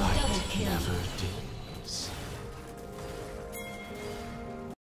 I never did.